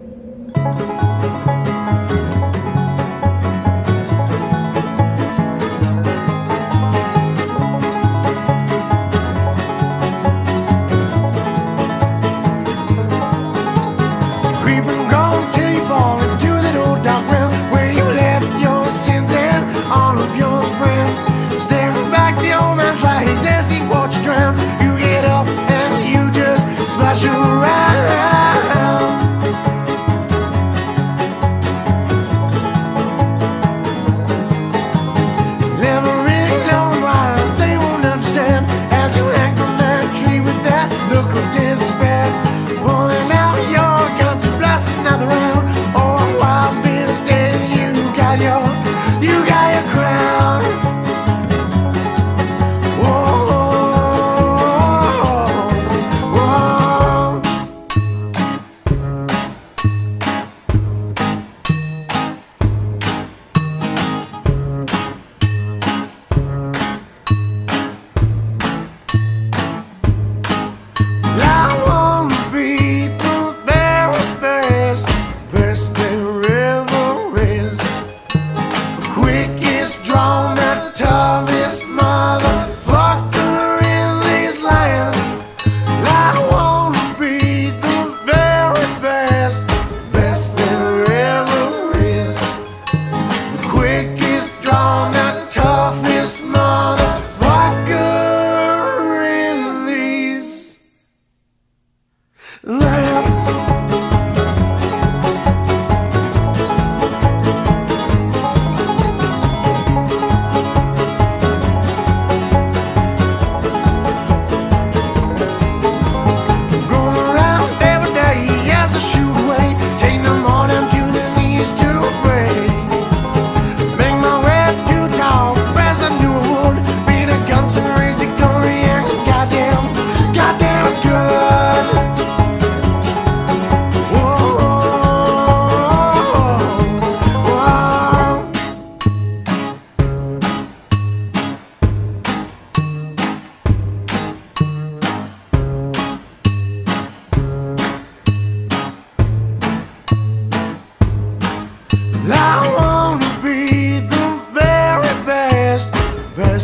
Creeping your, you got